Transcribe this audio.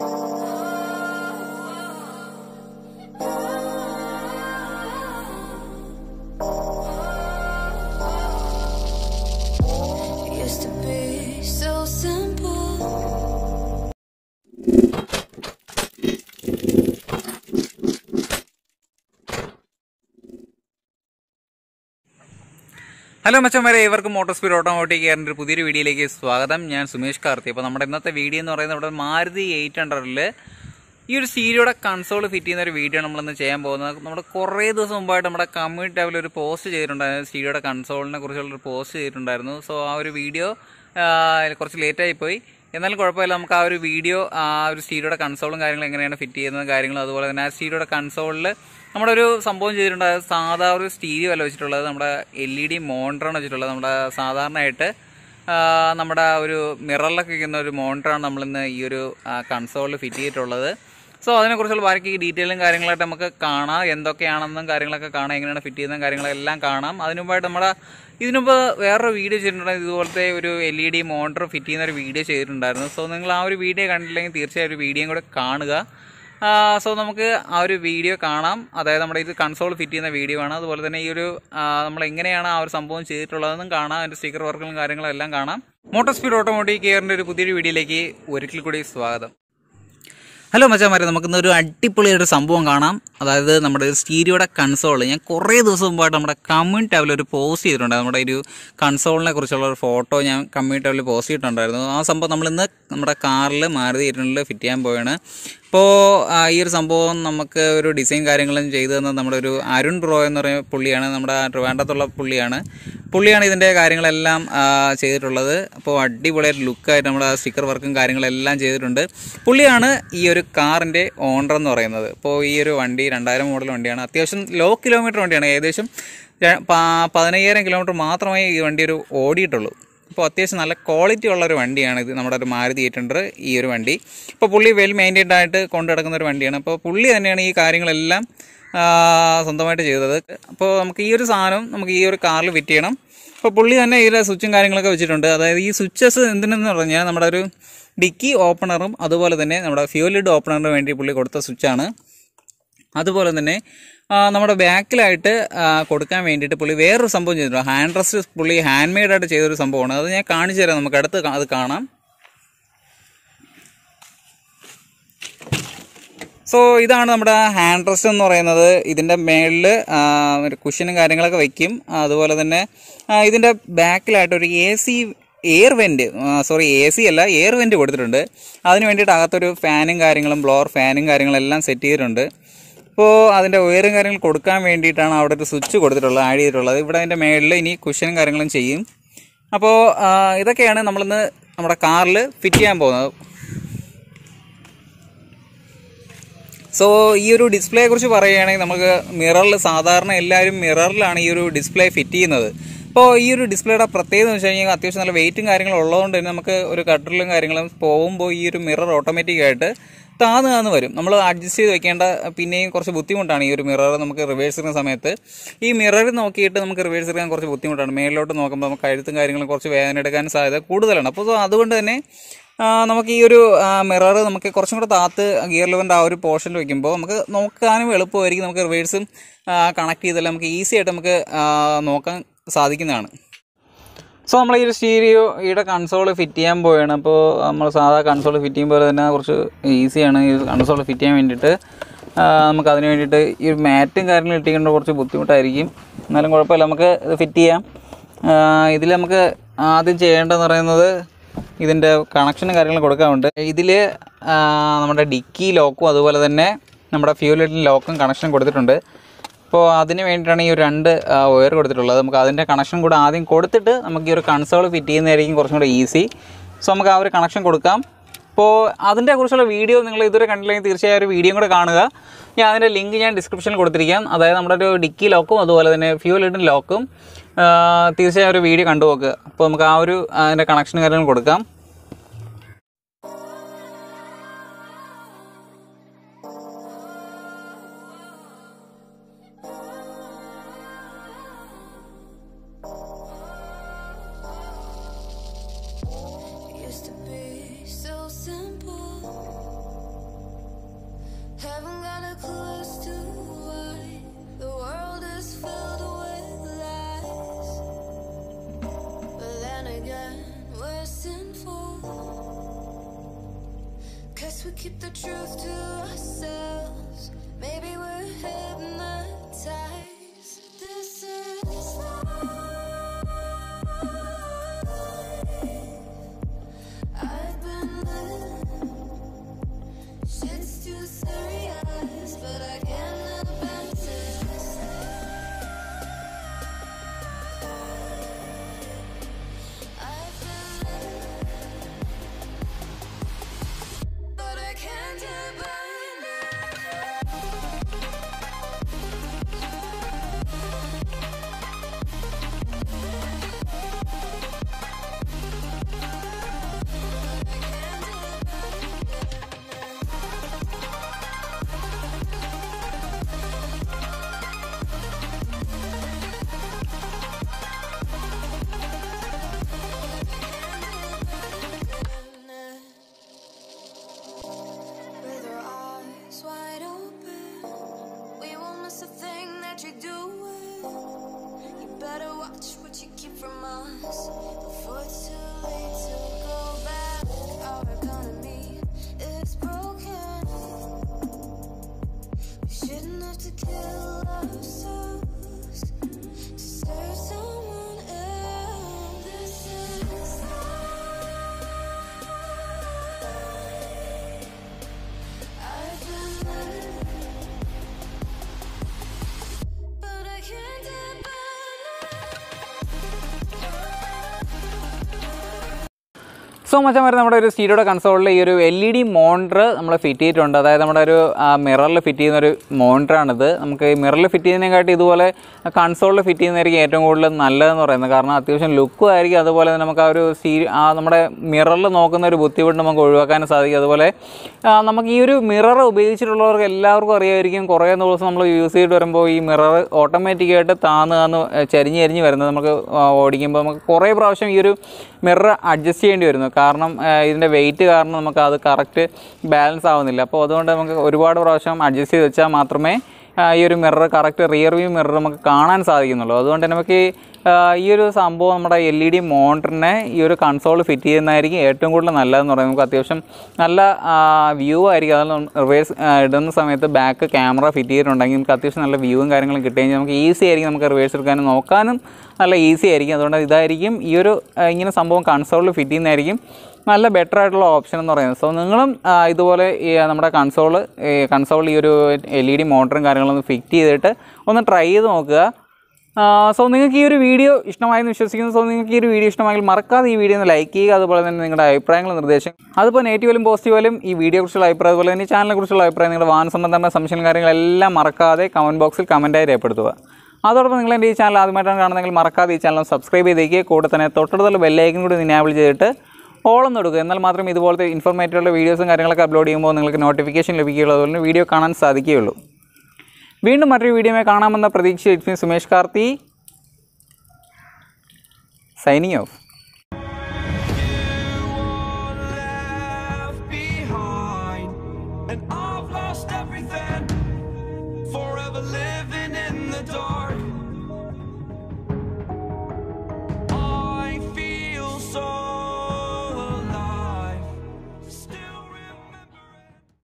oh hello മച്ചന്മാരെ ഇവർക്ക് motor speed ഓട്ടോമോട്ടിക് കെയറിന്റെ ഒരു പുതിയൊരു വീഡിയോയിലേക്ക് സ്വാഗതം. ഞാൻ സുമേഷ് കാർത്തി. അപ്പോൾ നമ്മുടെ ഇന്നത്തെ വീഡിയോ എന്ന് പറയുന്നത് നമ്മുടെ മാരുതി എയ്റ്റ് ഹൺഡ്രഡിൽ ഈ ഒരു സീരിയോടെ കൺസോൾ ഫിറ്റ് ചെയ്യുന്ന ഒരു വീഡിയോ നമ്മളിന്ന് ചെയ്യാൻ പോകുന്നത്. നമ്മുടെ കുറേ ദിവസം മുമ്പായിട്ട് നമ്മുടെ കമ്മ്യൂണിറ്റി ടാബിൽ ഒരു പോസ്റ്റ് ചെയ്തിട്ടുണ്ടായിരുന്നു. സീരിയുടെ കൺസോളിനെ കുറിച്ചുള്ളൊരു പോസ്റ്റ് ചെയ്തിട്ടുണ്ടായിരുന്നു. സോ ആ ഒരു വീഡിയോ കുറച്ച് ലേറ്റായി പോയി. എന്നാലും കുഴപ്പമില്ല. നമുക്ക് ആ ഒരു വീഡിയോ ആ ഒരു സീരിയോടെ കൺസോളും കാര്യങ്ങളും എങ്ങനെയാണ് ഫിറ്റ് ചെയ്യുന്നത് കാര്യങ്ങളും അതുപോലെ തന്നെ ആ സീരിയോടെ കൺസോളിൽ നമ്മുടെ ഒരു സംഭവം ചെയ്തിട്ടുണ്ട്. സാധാ ഒരു സ്റ്റീരിയോ അല്ല വെച്ചിട്ടുള്ളത്. നമ്മുടെ എൽ ഇ ഡി മോണിറ്ററാണ് വെച്ചിട്ടുള്ളത്. നമ്മുടെ സാധാരണയായിട്ട് നമ്മുടെ ഒരു മിററിലൊക്കെ ഇരിക്കുന്ന ഒരു മോണിറ്ററാണ് നമ്മളിന്ന് ഈ ഒരു കൺസോളിൽ ഫിറ്റ് ചെയ്തിട്ടുള്ളത്. സോ അതിനെക്കുറിച്ചുള്ള ബാക്കി ഡീറ്റെയിലും കാര്യങ്ങളായിട്ട് നമുക്ക് കാണാം. എന്തൊക്കെയാണെന്നും കാര്യങ്ങളൊക്കെ കാണാം. എങ്ങനെയാണ് ഫിറ്റ് ചെയ്യുന്ന കാര്യങ്ങളെല്ലാം കാണാം. അതിനു മുമ്പായിട്ട് നമ്മുടെ ഇതിനുമ്പ് വേറൊരു വീഡിയോ ചെയ്തിട്ടുണ്ടായിരുന്നു. ഇതുപോലത്തെ ഒരു L E D monitor fit ചെയ്യുന്ന ഒരു വീഡിയോ ചെയ്തിട്ടുണ്ടായിരുന്നു. സോ നിങ്ങൾ ആ ഒരു വീഡിയോ കണ്ടില്ലെങ്കിൽ തീർച്ചയായും ഒരു വീഡിയോയും കൂടെ കാണുക. സോ നമുക്ക് ആ ഒരു വീഡിയോ കാണാം. അതായത് നമ്മുടെ ഇത് കൺസോൾ ഫിറ്റ് ചെയ്യുന്ന വീഡിയോ ആണ്. അതുപോലെ തന്നെ ഈ ഒരു നമ്മൾ എങ്ങനെയാണ് ആ ഒരു സംഭവം ചെയ്തിട്ടുള്ളതെന്നും കാണാം. അതിന്റെ സ്റ്റിക്കർ വർക്കുകളും കാര്യങ്ങളും എല്ലാം കാണാം. മോട്ടോർ സ്പീഡ് ഓട്ടോമോട്ടീവ് കെയറിന്റെ ഒരു പുതിയൊരു വീഡിയോയിലേക്ക് ഒരിക്കൽ കൂടി സ്വാഗതം. ഹലോ മച്ചാമാരെ നമുക്കിന്ന് ഒരു അടിപൊളിയൊരു സംഭവം കാണാം. അതായത് നമ്മുടെ സ്റ്റീരിയോയുടെ കൺസോൾ ഞാൻ കുറേ ദിവസം മുമ്പായിട്ട് നമ്മുടെ കമ്മ്യൂണിറ്റി ടാബിൽ ഒരു പോസ്റ്റ് ചെയ്തിട്ടുണ്ട്. നമ്മുടെ ഒരു കൺസോളിനെ കുറിച്ചുള്ള ഒരു ഫോട്ടോ ഞാൻ കമ്മ്യൂണിറ്റി ടാബിൽ പോസ്റ്റ് ചെയ്തിട്ടുണ്ടായിരുന്നു. ആ സംഭവം നമ്മളിന്ന് നമ്മുടെ കാറിൽ മാരുതി ഇരുന്നിൽ ഫിറ്റ് ചെയ്യാൻ പോവാണ്. അപ്പോൾ ഈ ഒരു സംഭവം നമുക്ക് ഒരു ഡിസൈൻ കാര്യങ്ങളും ചെയ്തു തന്നത് നമ്മുടെ ഒരു അരുൺ ബ്രോ എന്ന് പറയുന്ന പുള്ളിയാണ് നമ്മുടെ ട്രിവാൻഡ്രത്തുള്ള പുള്ളിയാണ്. പുള്ളിയാണ് ഇതിന്റെ കാര്യങ്ങളെല്ലാം ചെയ്തിട്ടുള്ളത്. അപ്പോൾ അടിപൊളിയായിട്ട് ലുക്കായിട്ട് നമ്മുടെ സ്റ്റിക്കർ വർക്കും കാര്യങ്ങളെല്ലാം ചെയ്തിട്ടുണ്ട്. പുള്ളിയാണ് ഈ ഒരു കാറിന്റെ ഓണർ എന്ന് പറയുന്നത്. അപ്പോൾ ഈ ഒരു വണ്ടി രണ്ടായിരം മോഡൽ വണ്ടിയാണ്. അത്യാവശ്യം ലോ കിലോമീറ്റർ വണ്ടിയാണ്. ഏകദേശം പതിനയ്യായിരം കിലോമീറ്റർ മാത്രമേ ഈ വണ്ടി ഒരു ഓടിയിട്ടുള്ളൂ. അപ്പോൾ അത്യാവശ്യം നല്ല ക്വാളിറ്റി ഉള്ള ഒരു വണ്ടിയാണ് ഇത്. നമ്മുടെ ഒരു മാരുതി എയ്റ്റ് ഹൺഡ്രഡ് ഈ ഒരു വണ്ടി. ഇപ്പോൾ പുള്ളി വെൽ മെയിന്റൈൻഡ് ആയിട്ട് കൊണ്ടു നടക്കുന്ന ഒരു വണ്ടിയാണ്. അപ്പോൾ പുള്ളി തന്നെയാണ് ഈ കാര്യങ്ങളെല്ലാം സ്വന്തമായിട്ട് ചെയ്തത്. അപ്പോൾ നമുക്ക് ഈ ഒരു സാധനം നമുക്ക് ഈ ഒരു കാറിൽ ഫിറ്റ് ചെയ്യണം. അപ്പോൾ പുള്ളി തന്നെ ഇതിലെ സ്വിച്ചും കാര്യങ്ങളൊക്കെ വെച്ചിട്ടുണ്ട്. അതായത് ഈ സ്വിച്ചസ് എന്തിനെന്ന് പറഞ്ഞാൽ നമ്മുടെ ഒരു ഡിക്കി ഓപ്പണറും അതുപോലെ തന്നെ നമ്മുടെ ഫ്യൂൽ ലിഡ് ഓപ്പണറിന് വേണ്ടി പുള്ളി കൊടുത്ത സ്വിച്ചാണ് അതുപോലെ തന്നെ നമ്മുടെ ബാക്കിലായിട്ട് കൊടുക്കാൻ വേണ്ടിയിട്ട് പുള്ളി വേറൊരു സംഭവം ചെയ്തിട്ടുണ്ട്. ഹാൻഡ് റെസ്റ്റ് പുള്ളി ഹാൻഡ് മെയ്ഡായിട്ട് ചെയ്തൊരു സംഭവമാണ്. അത് ഞാൻ കാണിച്ചു തരാം. നമുക്ക് അടുത്ത് അത് കാണാം. സോ ഇതാണ് നമ്മുടെ ഹാൻഡ് റെസ്റ്റ് എന്ന് പറയുന്നത്. ഇതിന്റെ മേളിൽ ഒരു കുഷനും കാര്യങ്ങളൊക്കെ വയ്ക്കും അതുപോലെ തന്നെ ഇതിന്റെ ബാക്കിലായിട്ട് ഒരു A C air vent sorry A C അല്ല എയർ വെന്റ് കൊടുത്തിട്ടുണ്ട്. അതിന് വേണ്ടിയിട്ട് അകത്തൊരു ഫാനും കാര്യങ്ങളും ബ്ലോർ ഫാനും കാര്യങ്ങളും എല്ലാം സെറ്റ് ചെയ്തിട്ടുണ്ട്. അപ്പോൾ അതിന്റെ ഉയരം കാര്യങ്ങൾ കൊടുക്കാൻ വേണ്ടിയിട്ടാണ് അവിടെ ഒരു സ്വിച്ച് കൊടുത്തിട്ടുള്ളത് ആഡ് ചെയ്തിട്ടുള്ളത്. ഇവിടെ അതിന്റെ മേളിൽ ഇനി കുഷനും കാര്യങ്ങളും ചെയ്യും. അപ്പോൾ ഇതൊക്കെയാണ് നമ്മളിന്ന് നമ്മുടെ കാറിൽ ഫിറ്റ് ചെയ്യാൻ പോകുന്നത്. സോ ഈ ഒരു ഡിസ്പ്ലേയെ കുറിച്ച് പറയുകയാണെങ്കിൽ നമുക്ക് മിററിൽ സാധാരണ എല്ലാവരും മിററിലാണ് ഈ ഒരു ഡിസ്പ്ലേ ഫിറ്റ് ചെയ്യുന്നത്. അപ്പോൾ ഈ ഒരു ഡിസ്പ്ലേയുടെ പ്രത്യേകത എന്ന് വെച്ച് കഴിഞ്ഞാൽ അത്യാവശ്യം നല്ല വെയിറ്റും കാര്യങ്ങളും ഉള്ളതുകൊണ്ട് തന്നെ നമുക്ക് ഒരു കട്ടറിലും കാര്യങ്ങളും പോകുമ്പോൾ ഈ ഒരു മിറർ ഓട്ടോമാറ്റിക്കായിട്ട് താന്ന് താന്ന് വരും. നമ്മൾ അഡ്ജസ്റ്റ് ചെയ്ത് വെക്കേണ്ട പിന്നെയും കുറച്ച് ബുദ്ധിമുട്ടാണ് ഈ ഒരു മിറർ നമുക്ക് റിവേഴ്സ് ചെയ്യുന്ന സമയത്ത്. ഈ മിററിൽ നോക്കിയിട്ട് നമുക്ക് റിവേഴ്സ് എടുക്കാൻ കുറച്ച് ബുദ്ധിമുട്ടാണ്. മേളിലോട്ട് നോക്കുമ്പോൾ നമുക്ക് കഴുത്തും കാര്യങ്ങളും കുറച്ച് വേദന എടുക്കാൻ സാധ്യത കൂടുതലാണ്. അപ്പോൾ അതുകൊണ്ട് തന്നെ നമുക്ക് ഈ ഒരു മിറർ നമുക്ക് കുറച്ചും കൂടെ താത്ത് ഗിയർ ലെവലിന്റെ ആ ഒരു പോർഷനിൽ വെക്കുമ്പോൾ നമുക്ക് നോക്കാനും എളുപ്പമായിരിക്കും. നമുക്ക് റിവേഴ്സും കണക്ട് ചെയ്തെല്ലാം നമുക്ക് ഈസി ആയിട്ട് നമുക്ക് നോക്കാൻ സാധിക്കുന്നതാണ്. സോ നമ്മൾ ഈ ഒരു സ്റ്റീരിയോയുടെ കൺസോൾ ഫിറ്റ് ചെയ്യാൻ പോവുകയാണ് അപ്പോൾ നമ്മൾ സാധാ കൺസോൾ ഫിറ്റ് ചെയ്യുമ്പോൾ തന്നെ കുറച്ച് ഈസിയാണ് ഈ കൺസോൾ ഫിറ്റ് ചെയ്യാൻ വേണ്ടിയിട്ട്. നമുക്ക് അതിന് വേണ്ടിയിട്ട് ഈ മാറ്റും കാര്യങ്ങളും ഇട്ടിക്കേണ്ട കുറച്ച് ബുദ്ധിമുട്ടായിരിക്കും. എന്നാലും കുഴപ്പമില്ല നമുക്ക് ഇത് ഫിറ്റ് ചെയ്യാം. ഇതിൽ നമുക്ക് ആദ്യം ചെയ്യേണ്ടതെന്ന് പറയുന്നത് ഇതിന്റെ കണക്ഷനും കാര്യങ്ങളും കൊടുക്കാറുണ്ട് ഇതിൽ നമ്മുടെ ഡിക്കി ലോക്കും അതുപോലെ തന്നെ നമ്മുടെ ഫ്യൂൽ ലോക്കും കണക്ഷൻ കൊടുത്തിട്ടുണ്ട്. അപ്പോൾ അതിന് വേണ്ടിയിട്ടാണ് ഈ രണ്ട് വയർ കൊടുത്തിട്ടുള്ളത്. നമുക്ക് അതിന്റെ കണക്ഷൻ കൂടെ ആദ്യം കൊടുത്തിട്ട് നമുക്ക് ഈ ഒരു കൺസോൾ ഫിറ്റ് ചെയ്യുന്നതായിരിക്കും കുറച്ചും കൂടെ ഈസി സോ നമുക്ക് ആ ഒരു കണക്ഷൻ കൊടുക്കാം. അപ്പോൾ അതിന്റെ കുറിച്ചുള്ള വീഡിയോ നിങ്ങൾ ഇതുവരെ കണ്ടില്ലെങ്കിൽ തീർച്ചയായും ഒരു വീഡിയോ കൂടെ കാണുക. ഞാൻ അതിന്റെ ലിങ്ക് ഞാൻ ഡിസ്ക്രിപ്ഷനിൽ കൊടുത്തിരിക്കാം. അതായത് നമ്മുടെ ഒരു ഡിക്കി ലോക്കും അതുപോലെ തന്നെ ഫ്യൂൽ ഇടുന്ന ലോക്കും തീർച്ചയായും ഒരു വീഡിയോ കണ്ടു നോക്കുക അപ്പോൾ നമുക്ക് ആ ഒരു അതിന്റെ കണക്ഷൻ കാര്യങ്ങൾ കൊടുക്കാം. Keep the truth to ourselves. Maybe we're hypnotized. This is so മച്ചാമാർ നമ്മുടെ ഒരു സ്റ്റീരിയോയുടെ കൺസോളിൽ ഈ ഒരു എൽ ഇ ഡി മോണിറ്റർ നമ്മൾ ഫിറ്റ് ചെയ്തിട്ടുണ്ട്. അതായത് നമ്മുടെ ഒരു മിററിൽ ഫിറ്റ് ചെയ്യുന്ന ഒരു മോണിറ്ററാണിത് നമുക്ക് ഈ മിററിൽ ഫിറ്റ് ചെയ്യുന്നതിനെക്കാട്ടി ഇതുപോലെ കൺസോളിൽ ഫിറ്റ് ചെയ്യുന്നതായിരിക്കും ഏറ്റവും കൂടുതൽ നല്ലതെന്ന് പറയുന്നത്. കാരണം അത്യാവശ്യം ലുക്കും ആയിരിക്കും. അതുപോലെ തന്നെ നമുക്ക് ആ ഒരു സ്റ്റീരി ആ നമ്മുടെ മിററിൽ നോക്കുന്ന ഒരു ബുദ്ധിമുട്ട് നമുക്ക് ഒഴിവാക്കാനും സാധിക്കും. അതുപോലെ നമുക്ക് ഈ ഒരു മിറർ ഉപയോഗിച്ചിട്ടുള്ളവർക്ക് എല്ലാവർക്കും അറിയാമായിരിക്കും. കുറേ ദിവസം നമ്മൾ യൂസ് ചെയ്തിട്ട് വരുമ്പോൾ ഈ മിറർ ഓട്ടോമാറ്റിക്കായിട്ട് താന്ന് ചരിഞ്ഞ് ചരിഞ്ഞ് വരുന്നത്. നമുക്ക് ഓടിക്കുമ്പോൾ നമുക്ക് കുറേ പ്രാവശ്യം ഈ ഒരു മിറർ അഡ്ജസ്റ്റ് ചെയ്യേണ്ടി വരുന്നു. കാരണം ഇതിന്റെ വെയിറ്റ് കാരണം നമുക്ക് അത് കറക്റ്റ് ബാലൻസ് ആവുന്നില്ല. അപ്പോൾ അതുകൊണ്ട് നമുക്ക് ഒരുപാട് പ്രാവശ്യം അഡ്ജസ്റ്റ് ചെയ്ത് വെച്ചാൽ മാത്രമേ ഈ ഒരു mirror correct rear view mirror നമുക്ക് കാണാൻ സാധിക്കുന്നുള്ളൂ. അതുകൊണ്ട് തന്നെ നമുക്ക് ഈ, ഒരു സംഭവം നമ്മുടെ എൽ ഇ ഡി മോണിറ്ററിനെ ഈ ഒരു കൺസോൾ ഫിറ്റ് ചെയ്യുന്നതായിരിക്കും ഏറ്റവും കൂടുതൽ നല്ലതെന്ന് പറയുന്നത്. നമുക്ക് അത്യാവശ്യം നല്ല വ്യൂ ആയിരിക്കും. അതിൽ റിവേഴ്സ് ഇടുന്ന സമയത്ത് ബാക്ക് ക്യാമറ ഫിറ്റ് ചെയ്തിട്ടുണ്ടെങ്കിൽ നമുക്ക് അത്യാവശ്യം നല്ല വ്യൂവും കാര്യങ്ങളും കിട്ടുകയും നമുക്ക് ഈസി ആയിരിക്കും നമുക്ക് റിവേഴ്സ് എടുക്കാനും നോക്കാനും നല്ല ഈസി ആയിരിക്കും. അതുകൊണ്ട് ഇതായിരിക്കും ഈ ഒരു ഇങ്ങനെ സംഭവം കൺസോളിൽ ഫിറ്റ് ചെയ്യുന്നതായിരിക്കും. നല്ല ബെറ്റർ ആയിട്ടുള്ള ഓപ്ഷൻ എന്ന് പറയുന്നത്. സോ നിങ്ങളും ഇതുപോലെ ഈ നമ്മുടെ കൺസോൾ കൺസോൾ ഈ ഒരു എൽ ഇ ഡി മോട്ടറും കാര്യങ്ങളൊന്ന് ഫിറ്റ് ചെയ്തിട്ട് ഒന്ന് ട്രൈ ചെയ്ത് നോക്കുക. സോ നിങ്ങൾക്ക് ഈ ഒരു വീഡിയോ ഇഷ്ടമായെന്ന് വിശ്വസിക്കുന്നു. സോ നിങ്ങൾക്ക് ഈ ഒരു വീഡിയോ ഇഷ്ടമായെങ്കിൽ മറക്കാതെ ഈ വീഡിയോ ഒന്ന് ലൈക്ക് ചെയ്യുക. അതുപോലെ തന്നെ നിങ്ങളുടെ അഭിപ്രായങ്ങളും നിർദ്ദേശം അതുപോലെ നെഗറ്റീവിലും പോസിറ്റീവിലും ഈ വീഡിയോയെക്കുറിച്ചുള്ള അഭിപ്രായം അതുപോലെ തന്നെ ചാനലിനെക്കുറിച്ചുള്ള ചാനലിനെ കുറിച്ചുള്ള അഭിപ്രായം നിങ്ങളുടെ വാഹന സംബന്ധമായ സംശയം കാര്യങ്ങളെല്ലാം മറക്കാതെ കമന്റ് ബോക്സിൽ കമന്റായി രേഖപ്പെടുത്തുക. അതോടൊപ്പം നിങ്ങൾ എന്റെ ഈ ചാനൽ ആദ്യമായിട്ടാണ് കാണുന്നതെങ്കിൽ മറക്കാതെ ഈ ചാനൽ സബ്സ്ക്രൈബ് ചെയ്തേക്കുക. കൂടെ തന്നെ തൊട്ടടുത്തുള്ള ബെല്ലൈക്കൻ കൂടി നിനാബിൾ ചെയ്തിട്ട് ഓളം തൊടുക്കുക എന്നാൽ മാത്രമേ ഇതുപോലത്തെ ഇൻഫോർമേറ്റീവുള്ള വീഡിയോസും കാര്യങ്ങളൊക്കെ അപ്ലോഡ് ചെയ്യുമ്പോൾ നിങ്ങൾക്ക് നോട്ടിഫിക്കേഷൻ ലഭിക്കുകയുള്ളൂ. അതുപോലെ വീഡിയോ കാണാൻ സാധിക്കുകയുള്ളൂ. വീണ്ടും മറ്റൊരു വീഡിയോയുമായി കാണാമെന്ന പ്രതീക്ഷ it's Sumesh Karthi. Signing off.